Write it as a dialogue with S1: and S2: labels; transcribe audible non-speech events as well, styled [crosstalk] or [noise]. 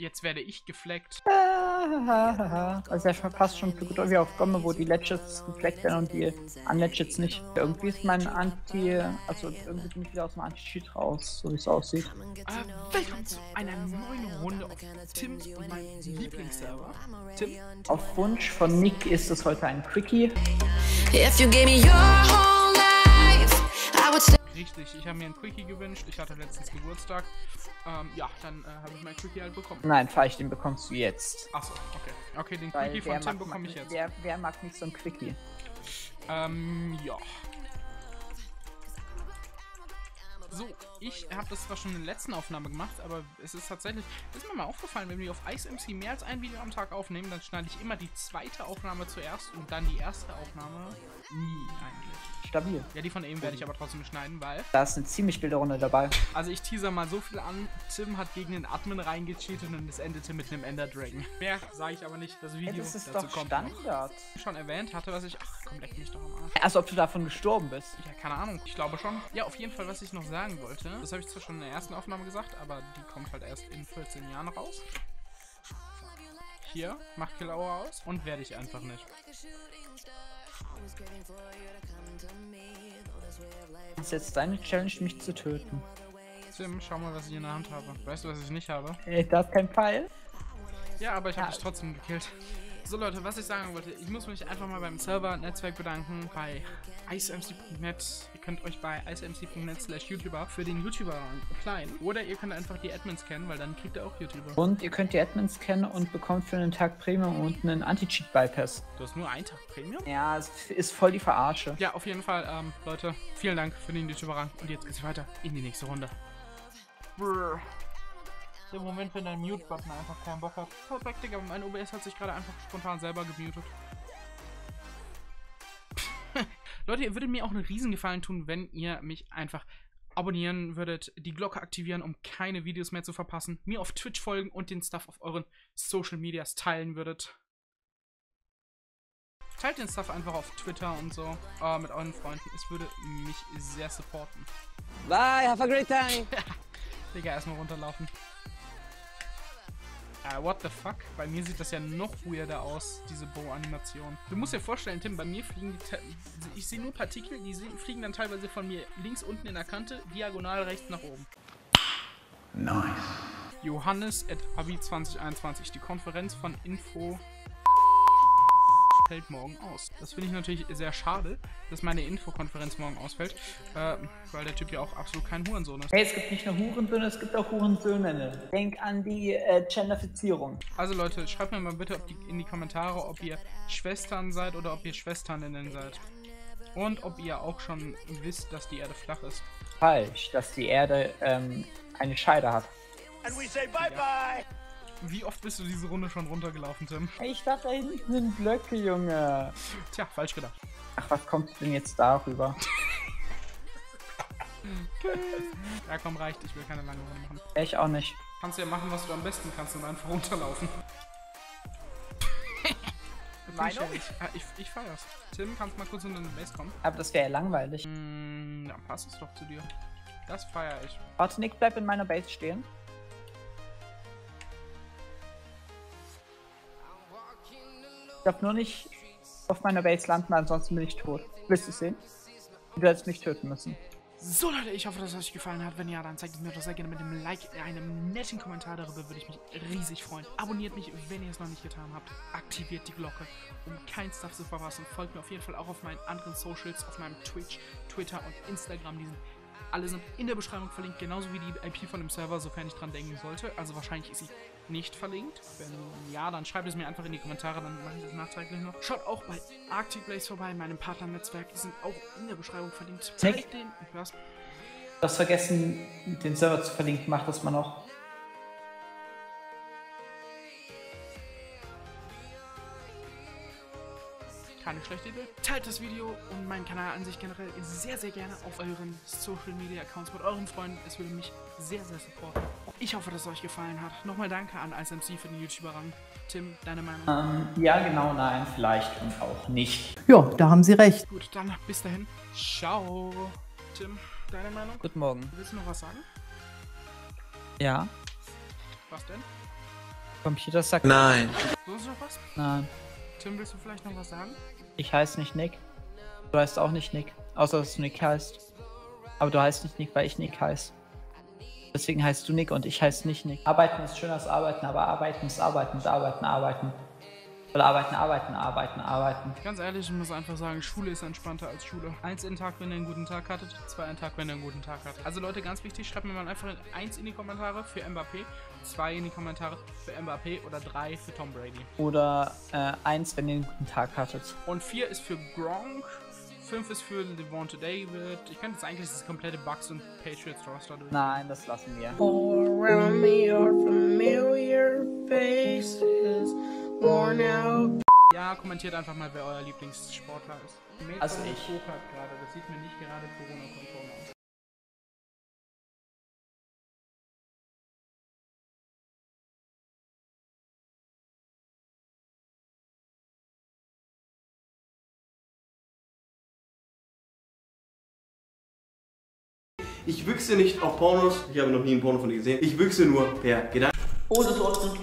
S1: Jetzt werde ich gefleckt. [laughs]
S2: Also ja schon fast schon so gut wie auf Gomme, wo die Legends gefleckt werden und die Unlegends nicht. Irgendwie ist mein Anti, also irgendwie bin ich wieder aus dem Anti-Cheat raus, so wie es aussieht.
S1: Äh, willkommen zu einer neuen Runde auf Tim und meinem Lieblingsserver. Tim?
S2: Auf Wunsch von Nick ist es heute ein Quickie.
S1: If you gave me your would Richtig, ich habe mir ein Quickie gewünscht. Ich hatte letztens Geburtstag. Ähm, ja, dann äh, habe ich mein Quickie halt bekommen.
S2: Nein, falsch, den bekommst du jetzt.
S1: Achso, okay. Okay, den Weil Quickie von Tim bekomme ich jetzt.
S2: Wer, wer mag nicht so ein Quickie?
S1: Ähm, ja. So, ich habe das zwar schon in der letzten Aufnahme gemacht, aber es ist tatsächlich, ist mir mal aufgefallen, wenn wir auf IceMC mehr als ein Video am Tag aufnehmen, dann schneide ich immer die zweite Aufnahme zuerst und dann die erste Aufnahme nie eigentlich
S2: stabil.
S1: Ja, die von eben werde ich aber trotzdem schneiden, weil...
S2: Da ist eine ziemlich wilde Runde dabei.
S1: Also ich teaser mal so viel an. Tim hat gegen den Admin reingecheatet und es endete mit einem Ender Dragon. Mehr sage ich aber nicht. Das Video
S2: ja, das ist dazu doch kommt Standard.
S1: Noch. Schon erwähnt hatte, was ich... Ach, komm, leck mich doch am Arsch.
S2: Also ob du davon gestorben bist.
S1: Ja, keine Ahnung. Ich glaube schon. Ja, auf jeden Fall, was ich noch sagen wollte. Das habe ich zwar schon in der ersten Aufnahme gesagt, aber die kommt halt erst in 14 Jahren raus. Hier, mach Killauer aus und werde ich einfach nicht.
S2: Das ist jetzt deine Challenge, mich zu töten.
S1: Sim, schau mal, was ich in der Hand habe. Weißt du, was ich nicht habe?
S2: Ich darf kein Pfeil.
S1: Ja, aber ich habe ja. dich trotzdem gekillt. So Leute, was ich sagen wollte, ich muss mich einfach mal beim Server-Netzwerk bedanken, bei icemc.net. Ihr könnt euch bei icemc.net slash YouTuber für den YouTuber apply. Oder ihr könnt einfach die Admins kennen, weil dann kriegt ihr auch YouTuber.
S2: Und ihr könnt die Admins kennen und bekommt für einen Tag Premium und einen Anti-Cheat-Bypass.
S1: Du hast nur einen Tag Premium?
S2: Ja, es ist voll die Verarsche.
S1: Ja, auf jeden Fall, ähm, Leute, vielen Dank für den YouTuber-Rang. Und jetzt geht's weiter in die nächste Runde. Brrr der Moment, wenn dein Mute-Button einfach keinen Bock hat. Perfekt, Digga, mein OBS hat sich gerade einfach spontan selber gemutet. [laughs] Leute, ihr würdet mir auch einen Riesengefallen tun, wenn ihr mich einfach abonnieren würdet, die Glocke aktivieren, um keine Videos mehr zu verpassen, mir auf Twitch folgen und den Stuff auf euren Social Medias teilen würdet. Teilt den Stuff einfach auf Twitter und so äh, mit euren Freunden. Es würde mich sehr supporten.
S2: Bye, have a great time. [laughs]
S1: Digga, erstmal runterlaufen. Uh, what the fuck? Bei mir sieht das ja noch weirder aus, diese Bow-Animation. Du musst dir vorstellen, Tim, bei mir fliegen die... Ich sehe nur Partikel, die fliegen dann teilweise von mir links unten in der Kante, diagonal rechts nach oben. Nice. Johannes at Abi 2021, die Konferenz von Info fällt morgen aus. Das finde ich natürlich sehr schade, dass meine Infokonferenz morgen ausfällt, äh, weil der Typ ja auch absolut kein Hurensohn ist.
S2: Hey, es gibt nicht nur Hurensöhne, es gibt auch Hurensöhne. Denk an die äh, Genderfizierung.
S1: Also Leute, schreibt mir mal bitte die, in die Kommentare, ob ihr Schwestern seid oder ob ihr Schwesterninnen seid. Und ob ihr auch schon wisst, dass die Erde flach ist.
S2: Falsch, dass die Erde ähm, eine Scheide hat. And we say bye
S1: bye! Wie oft bist du diese Runde schon runtergelaufen, Tim?
S2: Ich dachte, da hinten sind Blöcke, Junge.
S1: Tja, falsch gedacht.
S2: Ach, was kommt denn jetzt darüber? [laughs]
S1: ja, komm, reicht. Ich will keine lange Runde machen.
S2: Ich auch nicht.
S1: Kannst ja machen, was du am besten kannst und einfach runterlaufen. [laughs] Meinung? Ich, ich, ich feier's. Tim, kannst mal kurz in deine Base kommen?
S2: Aber das wäre ja langweilig.
S1: Mm, dann passt es doch zu dir. Das feier ich.
S2: Warte, Nick, bleib in meiner Base stehen. Ich darf nur nicht auf meiner Base landen, ansonsten bin ich tot. Willst du sehen? Du hättest mich töten müssen.
S1: So Leute, ich hoffe, dass es euch gefallen hat. Wenn ja, dann zeigt es mir doch sehr gerne mit dem Like, einem netten Kommentar darüber, würde ich mich riesig freuen. Abonniert mich, wenn ihr es noch nicht getan habt. Aktiviert die Glocke, um kein Stuff zu verpassen. Folgt mir auf jeden Fall auch auf meinen anderen Socials, auf meinem Twitch, Twitter und Instagram. Die sind alle sind in der Beschreibung verlinkt, genauso wie die IP von dem Server, sofern ich dran denken sollte. Also wahrscheinlich ist sie nicht verlinkt. Wenn ja, dann schreibt es mir einfach in die Kommentare, dann mache ich das nachträglich noch. Schaut auch bei Arctic Blaze vorbei, meinem Partnernetzwerk. Die sind auch in der Beschreibung verlinkt.
S2: Nick, den, was? Du hast vergessen, den Server zu verlinken. Mach das mal noch.
S1: Keine schlechte Idee. Teilt das Video und meinen Kanal an sich generell sehr, sehr gerne auf euren Social Media Accounts mit euren Freunden. Es würde mich sehr, sehr supporten. Ich hoffe, dass es euch gefallen hat. Nochmal danke an ISMC für den YouTuber-Rang. Tim, deine Meinung?
S2: Ähm, ja, genau, nein, vielleicht und auch nicht.
S3: Ja, da haben Sie recht.
S1: Gut, dann bis dahin. Ciao. Tim, deine Meinung?
S2: Guten Morgen.
S1: Willst du noch was sagen?
S2: Ja.
S1: Was denn?
S2: Computer sagt
S3: Nein.
S1: So ist doch was.
S2: nein.
S1: Tim, willst du vielleicht noch was sagen?
S2: Ich heiße nicht Nick. Du heißt auch nicht Nick. Außer dass du Nick heißt. Aber du heißt nicht Nick, weil ich Nick heiße. Deswegen heißt du Nick und ich heiße nicht Nick. Arbeiten ist schöner als arbeiten, aber arbeiten ist arbeiten und arbeiten, arbeiten. Oder arbeiten, arbeiten, arbeiten, arbeiten.
S1: Ganz ehrlich, ich muss einfach sagen, Schule ist entspannter als Schule. Eins in den Tag, wenn ihr einen guten Tag hattet. Zwei einen Tag, wenn ihr einen guten Tag hattet. Also Leute, ganz wichtig, schreibt mir mal einfach eins in die Kommentare für Mbappé, zwei in die Kommentare für Mbappé oder drei für Tom Brady.
S2: Oder äh, eins, wenn ihr einen guten Tag hattet.
S1: Und vier ist für Gronk. Fünf ist für Devonta David. Ich könnte jetzt eigentlich das komplette Bucks und Patriots Roster durch.
S2: Nein, das lassen wir.
S4: All around me are familiar faces, worn out.
S1: Ja, kommentiert einfach mal, wer euer Lieblingssportler ist. Mail
S2: Also ich.
S1: Gerade. Das sieht mir nicht gerade Corona-konform aus.
S5: Ich wüchse nicht auf Pornos, ich habe noch nie ein Porno von dir gesehen. Ich wüchse nur per Gedanken.
S2: Hose drunten.